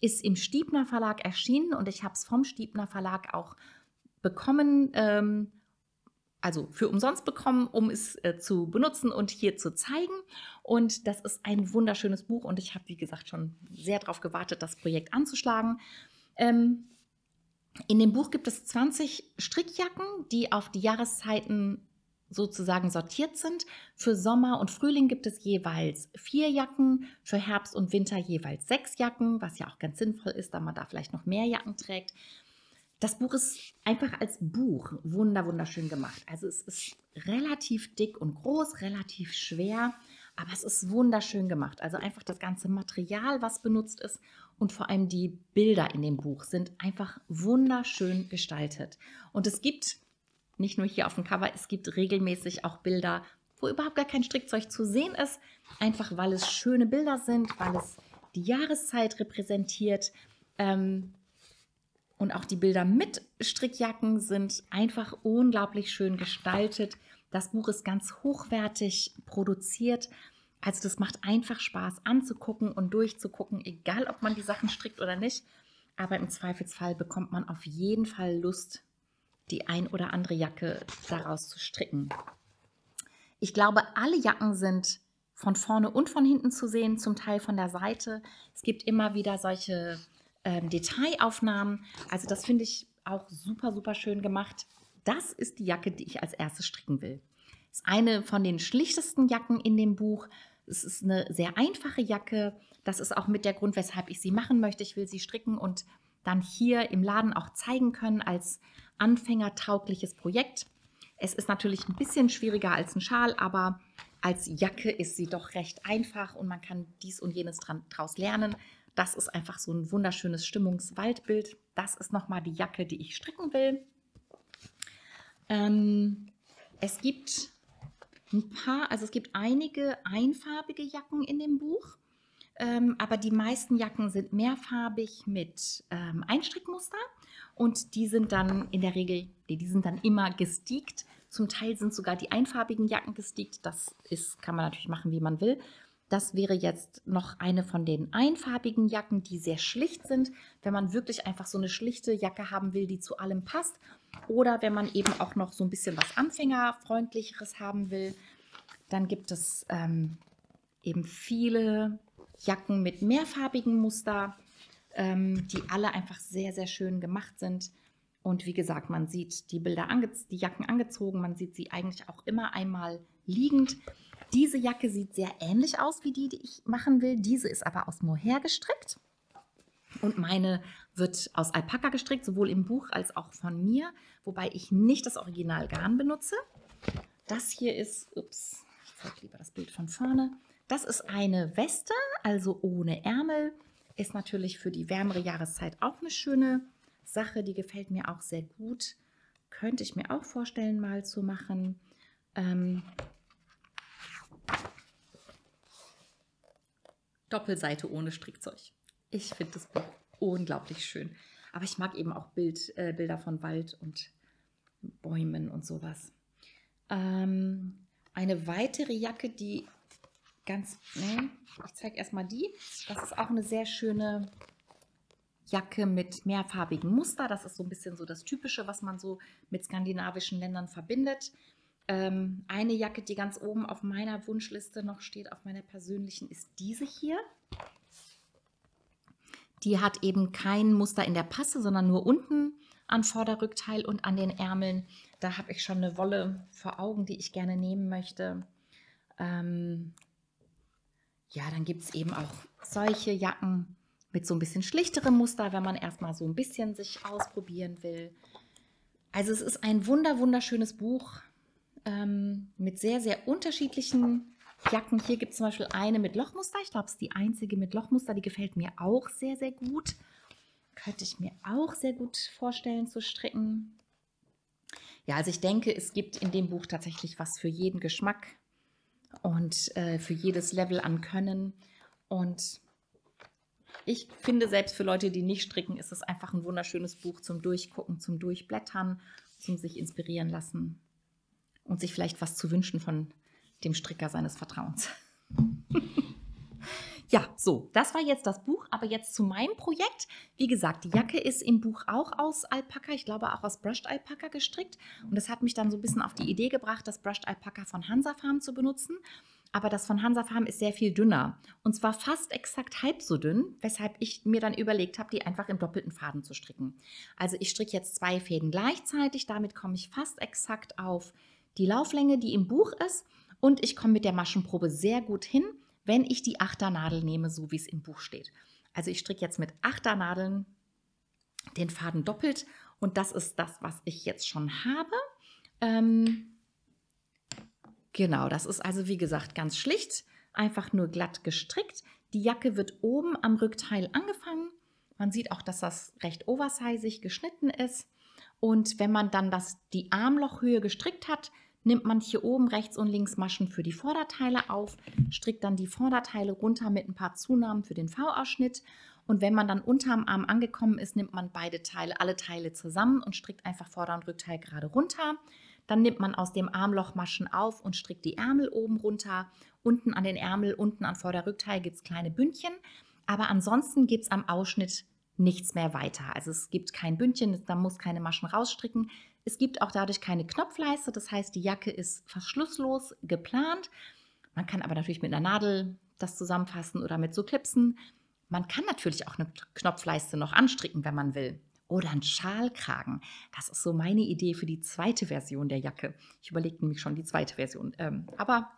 ist im Stiebner Verlag erschienen und ich habe es vom Stiebner Verlag auch bekommen, ähm, also für umsonst bekommen, um es äh, zu benutzen und hier zu zeigen. Und das ist ein wunderschönes Buch und ich habe, wie gesagt, schon sehr darauf gewartet, das Projekt anzuschlagen. Ähm, in dem Buch gibt es 20 Strickjacken, die auf die Jahreszeiten sozusagen sortiert sind. Für Sommer und Frühling gibt es jeweils vier Jacken, für Herbst und Winter jeweils sechs Jacken, was ja auch ganz sinnvoll ist, da man da vielleicht noch mehr Jacken trägt. Das Buch ist einfach als Buch wunder wunderschön gemacht. Also es ist relativ dick und groß, relativ schwer, aber es ist wunderschön gemacht. Also einfach das ganze Material, was benutzt ist und vor allem die Bilder in dem Buch sind einfach wunderschön gestaltet. Und es gibt nicht nur hier auf dem Cover, es gibt regelmäßig auch Bilder, wo überhaupt gar kein Strickzeug zu sehen ist, einfach weil es schöne Bilder sind, weil es die Jahreszeit repräsentiert. Ähm, und auch die Bilder mit Strickjacken sind einfach unglaublich schön gestaltet. Das Buch ist ganz hochwertig produziert also das macht einfach Spaß anzugucken und durchzugucken, egal ob man die Sachen strickt oder nicht. Aber im Zweifelsfall bekommt man auf jeden Fall Lust, die ein oder andere Jacke daraus zu stricken. Ich glaube, alle Jacken sind von vorne und von hinten zu sehen, zum Teil von der Seite. Es gibt immer wieder solche ähm, Detailaufnahmen. Also das finde ich auch super, super schön gemacht. Das ist die Jacke, die ich als erstes stricken will. Ist eine von den schlichtesten Jacken in dem Buch, es ist eine sehr einfache Jacke. Das ist auch mit der Grund, weshalb ich sie machen möchte. Ich will sie stricken und dann hier im Laden auch zeigen können als anfängertaugliches Projekt. Es ist natürlich ein bisschen schwieriger als ein Schal, aber als Jacke ist sie doch recht einfach und man kann dies und jenes dran, draus lernen. Das ist einfach so ein wunderschönes Stimmungswaldbild. Das ist nochmal die Jacke, die ich stricken will. Ähm, es gibt ein paar, also es gibt einige einfarbige Jacken in dem Buch, ähm, aber die meisten Jacken sind mehrfarbig mit ähm, Einstrickmuster und die sind dann in der Regel, die, die sind dann immer gestiegt. Zum Teil sind sogar die einfarbigen Jacken gestiegt. Das ist, kann man natürlich machen, wie man will. Das wäre jetzt noch eine von den einfarbigen Jacken, die sehr schlicht sind, wenn man wirklich einfach so eine schlichte Jacke haben will, die zu allem passt. Oder wenn man eben auch noch so ein bisschen was Anfängerfreundlicheres haben will, dann gibt es ähm, eben viele Jacken mit mehrfarbigen Muster, ähm, die alle einfach sehr, sehr schön gemacht sind. Und wie gesagt, man sieht die Bilder, die Jacken angezogen, man sieht sie eigentlich auch immer einmal liegend. Diese Jacke sieht sehr ähnlich aus wie die, die ich machen will. Diese ist aber aus Mohair gestrickt. Und meine wird aus Alpaka gestrickt, sowohl im Buch als auch von mir, wobei ich nicht das Original Garn benutze. Das hier ist, ups, ich zeige lieber das Bild von vorne. Das ist eine Weste, also ohne Ärmel. Ist natürlich für die wärmere Jahreszeit auch eine schöne Sache, die gefällt mir auch sehr gut. Könnte ich mir auch vorstellen, mal zu machen. Ähm, Doppelseite ohne Strickzeug. Ich finde das Buch unglaublich schön. Aber ich mag eben auch Bild, äh, Bilder von Wald und Bäumen und sowas. Ähm, eine weitere Jacke, die ganz, ne, ich zeige erstmal die. Das ist auch eine sehr schöne Jacke mit mehrfarbigen Muster. Das ist so ein bisschen so das Typische, was man so mit skandinavischen Ländern verbindet. Ähm, eine Jacke, die ganz oben auf meiner Wunschliste noch steht, auf meiner persönlichen, ist diese hier. Die hat eben kein Muster in der Passe, sondern nur unten an Vorderrückteil und an den Ärmeln. Da habe ich schon eine Wolle vor Augen, die ich gerne nehmen möchte. Ähm ja, dann gibt es eben auch solche Jacken mit so ein bisschen schlichterem Muster, wenn man erstmal so ein bisschen sich ausprobieren will. Also es ist ein wunder, wunderschönes Buch ähm, mit sehr, sehr unterschiedlichen Jacken. Hier gibt es zum Beispiel eine mit Lochmuster. Ich glaube, es ist die einzige mit Lochmuster. Die gefällt mir auch sehr, sehr gut. Könnte ich mir auch sehr gut vorstellen zu stricken. Ja, also ich denke, es gibt in dem Buch tatsächlich was für jeden Geschmack und äh, für jedes Level an Können. Und ich finde, selbst für Leute, die nicht stricken, ist es einfach ein wunderschönes Buch zum Durchgucken, zum Durchblättern, zum sich inspirieren lassen und sich vielleicht was zu wünschen von dem Stricker seines Vertrauens. ja, so, das war jetzt das Buch, aber jetzt zu meinem Projekt. Wie gesagt, die Jacke ist im Buch auch aus Alpaka, ich glaube auch aus Brushed Alpaka gestrickt. Und das hat mich dann so ein bisschen auf die Idee gebracht, das Brushed Alpaka von Hansa Farm zu benutzen. Aber das von Hansa Farm ist sehr viel dünner. Und zwar fast exakt halb so dünn, weshalb ich mir dann überlegt habe, die einfach im doppelten Faden zu stricken. Also ich stricke jetzt zwei Fäden gleichzeitig. Damit komme ich fast exakt auf die Lauflänge, die im Buch ist. Und ich komme mit der Maschenprobe sehr gut hin, wenn ich die Achternadel nehme, so wie es im Buch steht. Also ich stricke jetzt mit Achternadeln den Faden doppelt und das ist das, was ich jetzt schon habe. Ähm, genau, das ist also wie gesagt ganz schlicht, einfach nur glatt gestrickt. Die Jacke wird oben am Rückteil angefangen. Man sieht auch, dass das recht oversizig geschnitten ist. Und wenn man dann das, die Armlochhöhe gestrickt hat, nimmt man hier oben rechts und links Maschen für die Vorderteile auf, strickt dann die Vorderteile runter mit ein paar Zunahmen für den V-Ausschnitt. Und wenn man dann unterm Arm angekommen ist, nimmt man beide Teile, alle Teile zusammen und strickt einfach Vorder- und Rückteil gerade runter. Dann nimmt man aus dem Armloch Maschen auf und strickt die Ärmel oben runter. Unten an den Ärmel, unten an Vorder-Rückteil gibt es kleine Bündchen. Aber ansonsten gibt es am Ausschnitt nichts mehr weiter. Also es gibt kein Bündchen, da muss keine Maschen rausstricken. Es gibt auch dadurch keine Knopfleiste, das heißt, die Jacke ist verschlusslos geplant. Man kann aber natürlich mit einer Nadel das zusammenfassen oder mit so Clipsen. Man kann natürlich auch eine Knopfleiste noch anstricken, wenn man will. Oder einen Schalkragen. Das ist so meine Idee für die zweite Version der Jacke. Ich überlege nämlich schon die zweite Version. Ähm, aber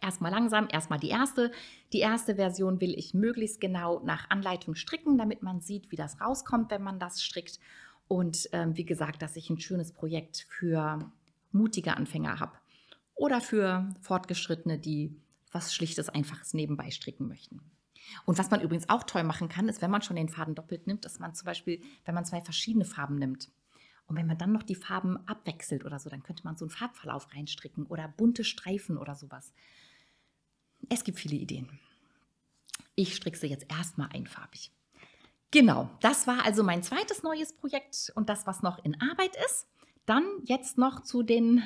erstmal langsam, erstmal die erste. Die erste Version will ich möglichst genau nach Anleitung stricken, damit man sieht, wie das rauskommt, wenn man das strickt. Und ähm, wie gesagt, dass ich ein schönes Projekt für mutige Anfänger habe oder für Fortgeschrittene, die was Schlichtes, Einfaches nebenbei stricken möchten. Und was man übrigens auch toll machen kann, ist, wenn man schon den Faden doppelt nimmt, dass man zum Beispiel, wenn man zwei verschiedene Farben nimmt und wenn man dann noch die Farben abwechselt oder so, dann könnte man so einen Farbverlauf reinstricken oder bunte Streifen oder sowas. Es gibt viele Ideen. Ich stricke sie jetzt erstmal einfarbig. Genau, das war also mein zweites neues Projekt und das, was noch in Arbeit ist. Dann jetzt noch zu den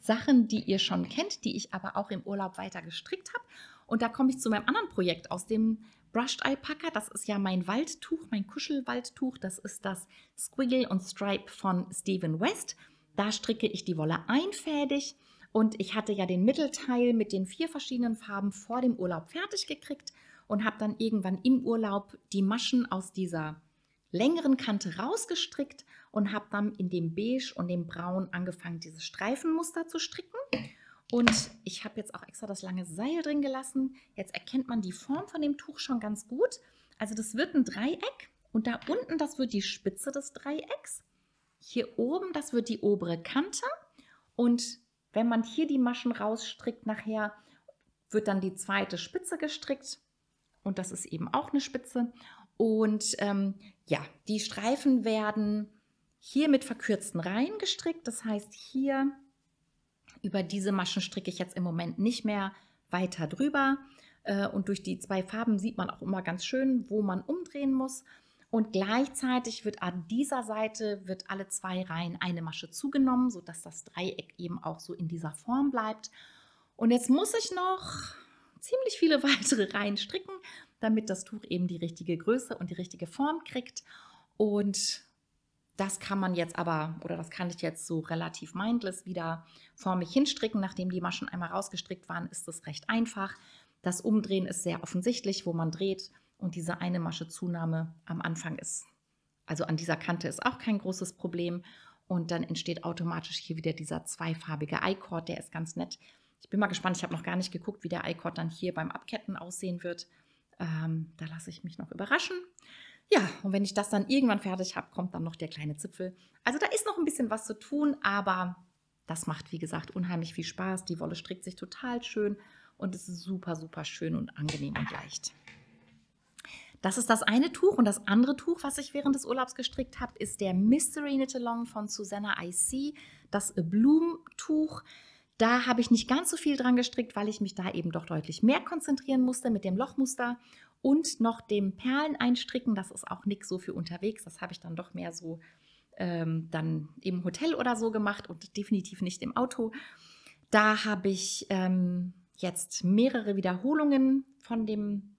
Sachen, die ihr schon kennt, die ich aber auch im Urlaub weiter gestrickt habe. Und da komme ich zu meinem anderen Projekt aus dem Brushed Alpaca. Das ist ja mein Waldtuch, mein Kuschelwaldtuch. Das ist das Squiggle und Stripe von Stephen West. Da stricke ich die Wolle einfädig. Und ich hatte ja den Mittelteil mit den vier verschiedenen Farben vor dem Urlaub fertig gekriegt und habe dann irgendwann im Urlaub die Maschen aus dieser längeren Kante rausgestrickt und habe dann in dem Beige und dem Braun angefangen, dieses Streifenmuster zu stricken. Und ich habe jetzt auch extra das lange Seil drin gelassen. Jetzt erkennt man die Form von dem Tuch schon ganz gut. Also das wird ein Dreieck und da unten, das wird die Spitze des Dreiecks. Hier oben, das wird die obere Kante. Und wenn man hier die Maschen rausstrickt nachher, wird dann die zweite Spitze gestrickt. Und das ist eben auch eine Spitze. Und ähm, ja, die Streifen werden hier mit verkürzten Reihen gestrickt. Das heißt, hier über diese Maschen stricke ich jetzt im Moment nicht mehr weiter drüber. Äh, und durch die zwei Farben sieht man auch immer ganz schön, wo man umdrehen muss. Und gleichzeitig wird an dieser Seite wird alle zwei Reihen eine Masche zugenommen, sodass das Dreieck eben auch so in dieser Form bleibt. Und jetzt muss ich noch ziemlich viele weitere Reihen stricken, damit das Tuch eben die richtige Größe und die richtige Form kriegt. Und das kann man jetzt aber, oder das kann ich jetzt so relativ mindless wieder vor mich hinstricken. Nachdem die Maschen einmal rausgestrickt waren, ist das recht einfach. Das Umdrehen ist sehr offensichtlich, wo man dreht. Und diese eine Masche Zunahme am Anfang ist, also an dieser Kante ist auch kein großes Problem. Und dann entsteht automatisch hier wieder dieser zweifarbige I-Cord, der ist ganz nett. Ich bin mal gespannt, ich habe noch gar nicht geguckt, wie der I-Cord dann hier beim Abketten aussehen wird. Ähm, da lasse ich mich noch überraschen. Ja, und wenn ich das dann irgendwann fertig habe, kommt dann noch der kleine Zipfel. Also da ist noch ein bisschen was zu tun, aber das macht, wie gesagt, unheimlich viel Spaß. Die Wolle strickt sich total schön und es ist super, super schön und angenehm und leicht. Das ist das eine Tuch und das andere Tuch, was ich während des Urlaubs gestrickt habe, ist der Mystery Knit Along von Susanna IC, das Bloom-Tuch. Da habe ich nicht ganz so viel dran gestrickt, weil ich mich da eben doch deutlich mehr konzentrieren musste mit dem Lochmuster und noch dem Perlen einstricken. Das ist auch nichts so für unterwegs. Das habe ich dann doch mehr so ähm, dann im Hotel oder so gemacht und definitiv nicht im Auto. Da habe ich ähm, jetzt mehrere Wiederholungen von dem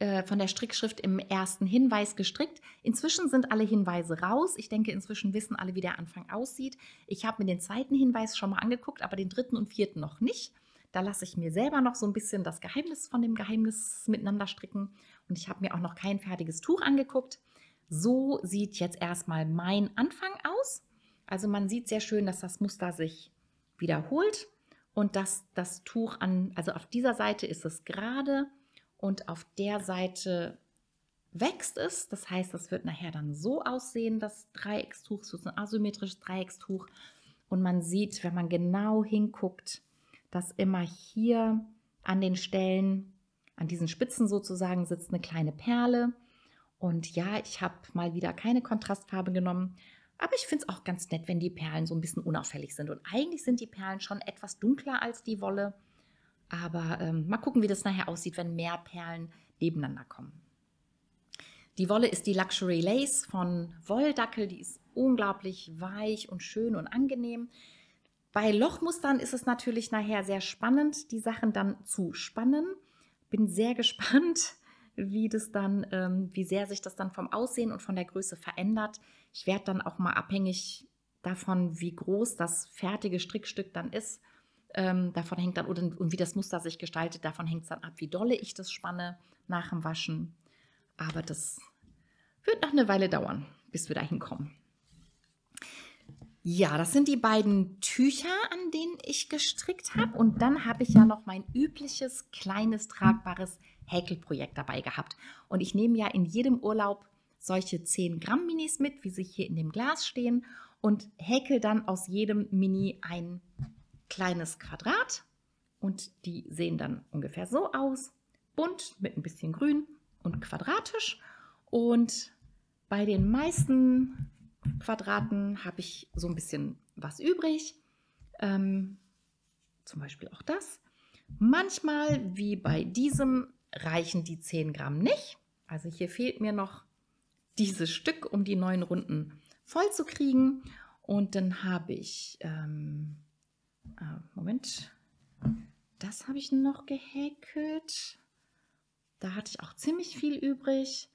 äh, von der Strickschrift im ersten Hinweis gestrickt. Inzwischen sind alle Hinweise raus. Ich denke, inzwischen wissen alle, wie der Anfang aussieht. Ich habe mir den zweiten Hinweis schon mal angeguckt, aber den dritten und vierten noch nicht. Da lasse ich mir selber noch so ein bisschen das Geheimnis von dem Geheimnis miteinander stricken. Und ich habe mir auch noch kein fertiges Tuch angeguckt. So sieht jetzt erstmal mein Anfang aus. Also man sieht sehr schön, dass das Muster sich wiederholt und dass das Tuch an, also auf dieser Seite ist es gerade und auf der Seite wächst es. Das heißt, das wird nachher dann so aussehen, das Dreieckstuch, so ein asymmetrisches Dreieckstuch. Und man sieht, wenn man genau hinguckt, dass immer hier an den Stellen, an diesen Spitzen sozusagen, sitzt eine kleine Perle. Und ja, ich habe mal wieder keine Kontrastfarbe genommen, aber ich finde es auch ganz nett, wenn die Perlen so ein bisschen unauffällig sind. Und eigentlich sind die Perlen schon etwas dunkler als die Wolle. Aber ähm, mal gucken, wie das nachher aussieht, wenn mehr Perlen nebeneinander kommen. Die Wolle ist die Luxury Lace von Wolldackel. Die ist unglaublich weich und schön und angenehm. Bei Lochmustern ist es natürlich nachher sehr spannend, die Sachen dann zu spannen. Bin sehr gespannt, wie das dann, ähm, wie sehr sich das dann vom Aussehen und von der Größe verändert. Ich werde dann auch mal abhängig davon, wie groß das fertige Strickstück dann ist, ähm, davon hängt dann, und, und wie das Muster sich gestaltet, davon hängt es dann ab, wie dolle ich das spanne nach dem Waschen. Aber das wird noch eine Weile dauern, bis wir dahin kommen. Ja, das sind die beiden Tücher, an denen ich gestrickt habe. Und dann habe ich ja noch mein übliches, kleines, tragbares Häkelprojekt dabei gehabt. Und ich nehme ja in jedem Urlaub solche 10 Gramm Minis mit, wie sie hier in dem Glas stehen. Und häkel dann aus jedem Mini ein kleines Quadrat und die sehen dann ungefähr so aus. Bunt mit ein bisschen grün und quadratisch. Und bei den meisten Quadraten habe ich so ein bisschen was übrig. Ähm, zum Beispiel auch das. Manchmal, wie bei diesem, reichen die 10 Gramm nicht. Also hier fehlt mir noch dieses Stück, um die neun Runden voll zu kriegen. Und dann habe ich ähm, äh, Moment. Das habe ich noch gehäkelt. Da hatte ich auch ziemlich viel übrig.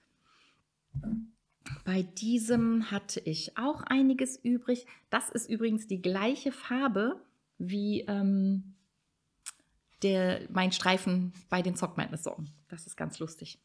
Bei diesem hatte ich auch einiges übrig. Das ist übrigens die gleiche Farbe wie, ähm, der, mein Streifen bei den Sock Madness Socken. Das ist ganz lustig.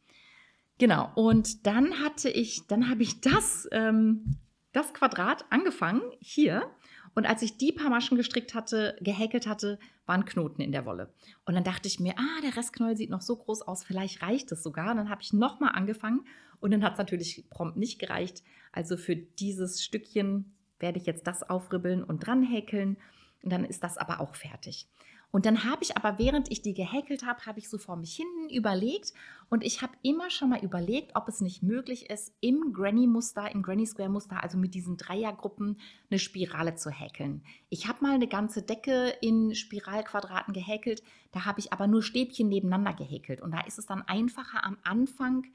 Genau, und dann hatte ich, dann habe ich das, ähm, das Quadrat angefangen, hier. Und als ich die paar Maschen gestrickt hatte, gehäkelt hatte, waren Knoten in der Wolle. Und dann dachte ich mir, ah, der Restknäuel sieht noch so groß aus, vielleicht reicht es sogar. Und dann habe ich nochmal angefangen und dann hat es natürlich prompt nicht gereicht. Also für dieses Stückchen werde ich jetzt das aufribbeln und dran häkeln. Und dann ist das aber auch fertig. Und dann habe ich aber, während ich die gehäkelt habe, habe ich so vor mich hin überlegt und ich habe immer schon mal überlegt, ob es nicht möglich ist, im Granny-Muster, im Granny Square-Muster, also mit diesen Dreiergruppen, eine Spirale zu häkeln. Ich habe mal eine ganze Decke in Spiralquadraten gehäkelt, da habe ich aber nur Stäbchen nebeneinander gehäkelt und da ist es dann einfacher am Anfang,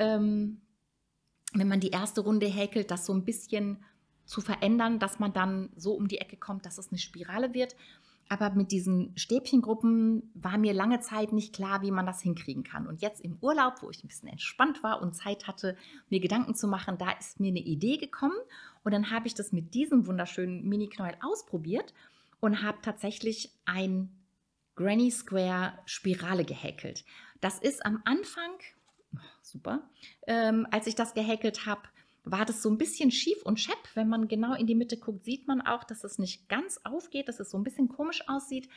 ähm, wenn man die erste Runde häkelt, das so ein bisschen zu verändern, dass man dann so um die Ecke kommt, dass es eine Spirale wird. Aber mit diesen Stäbchengruppen war mir lange Zeit nicht klar, wie man das hinkriegen kann. Und jetzt im Urlaub, wo ich ein bisschen entspannt war und Zeit hatte, mir Gedanken zu machen, da ist mir eine Idee gekommen. Und dann habe ich das mit diesem wunderschönen Mini-Knäuel ausprobiert und habe tatsächlich ein Granny Square Spirale gehäkelt. Das ist am Anfang, super, ähm, als ich das gehäkelt habe, war das so ein bisschen schief und schepp. Wenn man genau in die Mitte guckt, sieht man auch, dass es nicht ganz aufgeht, dass es so ein bisschen komisch aussieht.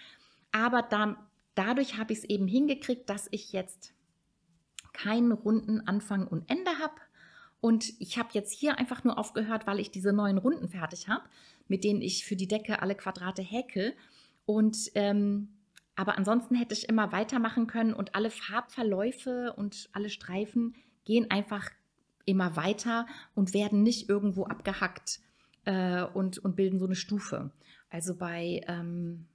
Aber dann, dadurch habe ich es eben hingekriegt, dass ich jetzt keinen runden Anfang und Ende habe. Und ich habe jetzt hier einfach nur aufgehört, weil ich diese neuen Runden fertig habe, mit denen ich für die Decke alle Quadrate häkel. Und ähm, aber ansonsten hätte ich immer weitermachen können und alle Farbverläufe und alle Streifen gehen einfach immer weiter und werden nicht irgendwo abgehackt äh, und, und bilden so eine Stufe. Also bei, ähm,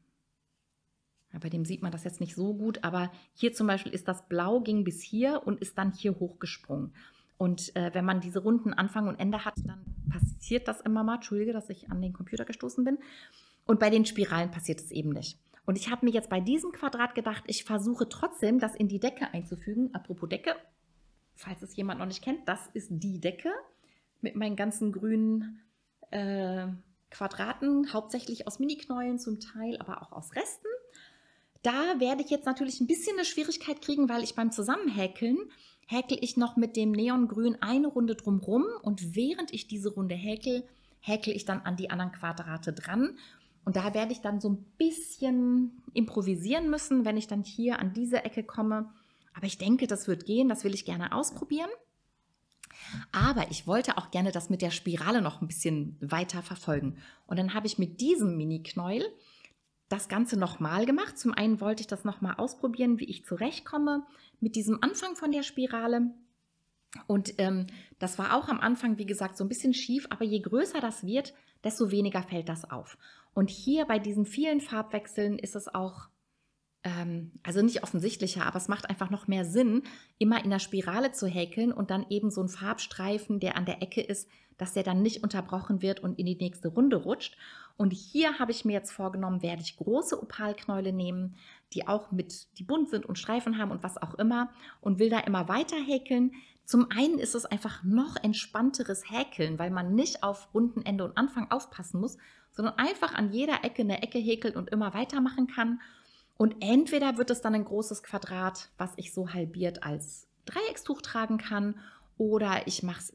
bei dem sieht man das jetzt nicht so gut, aber hier zum Beispiel ist das Blau ging bis hier und ist dann hier hochgesprungen. Und äh, wenn man diese runden Anfang und Ende hat, dann passiert das immer mal. Entschuldige, dass ich an den Computer gestoßen bin. Und bei den Spiralen passiert es eben nicht. Und ich habe mir jetzt bei diesem Quadrat gedacht, ich versuche trotzdem, das in die Decke einzufügen. Apropos Decke, falls es jemand noch nicht kennt, das ist die Decke mit meinen ganzen grünen äh, Quadraten, hauptsächlich aus Mini-Knäulen zum Teil, aber auch aus Resten. Da werde ich jetzt natürlich ein bisschen eine Schwierigkeit kriegen, weil ich beim Zusammenhäkeln häkel ich noch mit dem Neongrün eine Runde drumrum und während ich diese Runde häkel, häkel ich dann an die anderen Quadrate dran. Und da werde ich dann so ein bisschen improvisieren müssen, wenn ich dann hier an diese Ecke komme aber ich denke, das wird gehen, das will ich gerne ausprobieren. Aber ich wollte auch gerne das mit der Spirale noch ein bisschen weiter verfolgen. Und dann habe ich mit diesem Mini-Knäuel das Ganze nochmal gemacht. Zum einen wollte ich das nochmal ausprobieren, wie ich zurechtkomme mit diesem Anfang von der Spirale. Und ähm, das war auch am Anfang, wie gesagt, so ein bisschen schief, aber je größer das wird, desto weniger fällt das auf. Und hier bei diesen vielen Farbwechseln ist es auch also nicht offensichtlicher, aber es macht einfach noch mehr Sinn, immer in der Spirale zu häkeln und dann eben so ein Farbstreifen, der an der Ecke ist, dass der dann nicht unterbrochen wird und in die nächste Runde rutscht. Und hier habe ich mir jetzt vorgenommen, werde ich große Opalknäule nehmen, die auch mit, die bunt sind und Streifen haben und was auch immer und will da immer weiter häkeln. Zum einen ist es einfach noch entspannteres Häkeln, weil man nicht auf runden Ende und Anfang aufpassen muss, sondern einfach an jeder Ecke eine Ecke häkelt und immer weitermachen kann. Und entweder wird es dann ein großes Quadrat, was ich so halbiert als Dreieckstuch tragen kann, oder ich mache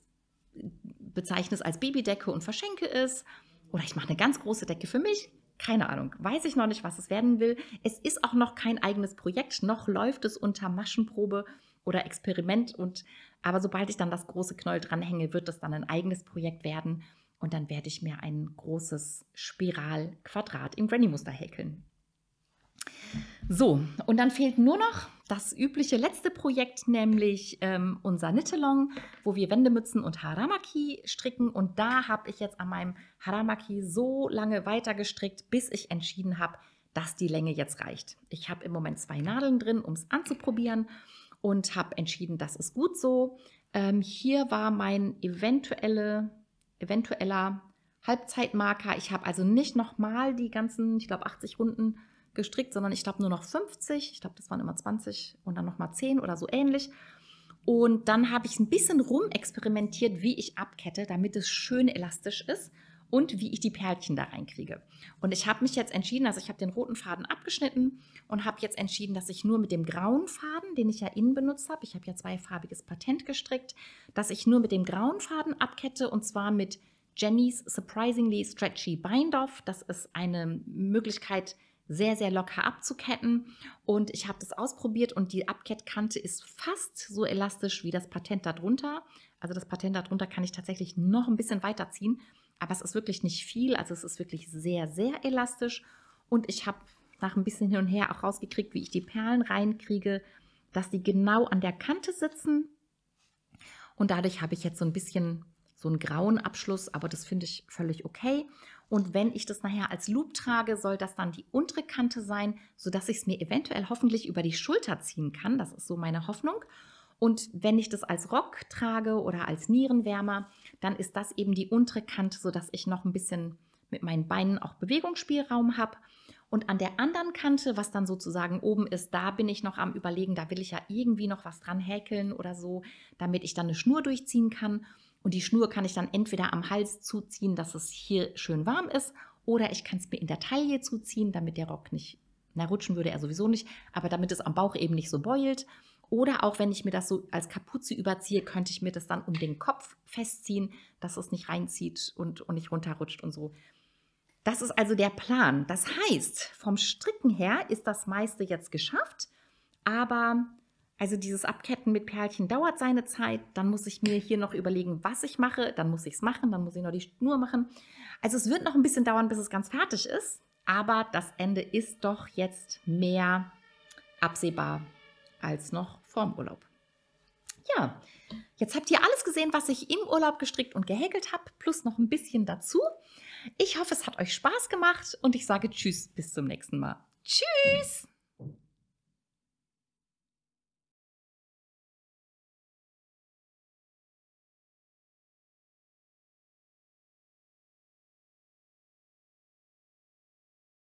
bezeichne es als Babydecke und verschenke es, oder ich mache eine ganz große Decke für mich. Keine Ahnung, weiß ich noch nicht, was es werden will. Es ist auch noch kein eigenes Projekt, noch läuft es unter Maschenprobe oder Experiment. Und aber sobald ich dann das große Knäuel dranhänge, wird es dann ein eigenes Projekt werden. Und dann werde ich mir ein großes Spiralquadrat im Granny-Muster häkeln. So, und dann fehlt nur noch das übliche letzte Projekt, nämlich ähm, unser Nittelong, wo wir Wendemützen und Haramaki stricken. Und da habe ich jetzt an meinem Haramaki so lange weiter gestrickt, bis ich entschieden habe, dass die Länge jetzt reicht. Ich habe im Moment zwei Nadeln drin, um es anzuprobieren und habe entschieden, das ist gut so. Ähm, hier war mein eventuelle, eventueller Halbzeitmarker. Ich habe also nicht nochmal die ganzen, ich glaube, 80 Runden gestrickt, sondern ich glaube nur noch 50. Ich glaube, das waren immer 20 und dann nochmal 10 oder so ähnlich. Und dann habe ich ein bisschen rum experimentiert, wie ich abkette, damit es schön elastisch ist. und wie ich die Perlchen da reinkriege. Und ich habe mich jetzt entschieden, also ich habe den roten Faden abgeschnitten und habe jetzt entschieden, dass ich nur mit dem grauen Faden, den ich ja innen benutzt habe, ich habe ja zweifarbiges Patent gestrickt, dass ich nur mit dem grauen Faden abkette und zwar mit Jenny's Surprisingly Stretchy Bind-Off. Das ist eine Möglichkeit, sehr, sehr locker abzuketten. Und ich habe das ausprobiert und die Abkettkante ist fast so elastisch wie das Patent darunter. Also das Patent darunter kann ich tatsächlich noch ein bisschen weiterziehen, aber es ist wirklich nicht viel. Also es ist wirklich sehr, sehr elastisch. Und ich habe nach ein bisschen hin und her auch rausgekriegt, wie ich die Perlen reinkriege, dass die genau an der Kante sitzen. Und dadurch habe ich jetzt so ein bisschen so einen grauen Abschluss, aber das finde ich völlig okay. Und wenn ich das nachher als Loop trage, soll das dann die untere Kante sein, sodass ich es mir eventuell hoffentlich über die Schulter ziehen kann. Das ist so meine Hoffnung. Und wenn ich das als Rock trage oder als Nierenwärmer, dann ist das eben die untere Kante, sodass ich noch ein bisschen mit meinen Beinen auch Bewegungsspielraum habe. Und an der anderen Kante, was dann sozusagen oben ist, da bin ich noch am Überlegen, da will ich ja irgendwie noch was dran häkeln oder so, damit ich dann eine Schnur durchziehen kann. Und die Schnur kann ich dann entweder am Hals zuziehen, dass es hier schön warm ist, oder ich kann es mir in der Taille zuziehen, damit der Rock nicht, na rutschen würde er sowieso nicht, aber damit es am Bauch eben nicht so beult. Oder auch wenn ich mir das so als Kapuze überziehe, könnte ich mir das dann um den Kopf festziehen, dass es nicht reinzieht und, und nicht runterrutscht und so. Das ist also der Plan. Das heißt, vom Stricken her ist das meiste jetzt geschafft, aber also dieses Abketten mit Perlchen dauert seine Zeit. Dann muss ich mir hier noch überlegen, was ich mache. Dann muss ich es machen. Dann muss ich noch die Schnur machen. Also es wird noch ein bisschen dauern, bis es ganz fertig ist. Aber das Ende ist doch jetzt mehr absehbar als noch vorm Urlaub. Ja, jetzt habt ihr alles gesehen, was ich im Urlaub gestrickt und gehäkelt habe, plus noch ein bisschen dazu. Ich hoffe, es hat euch Spaß gemacht und ich sage Tschüss, bis zum nächsten Mal. Tschüss!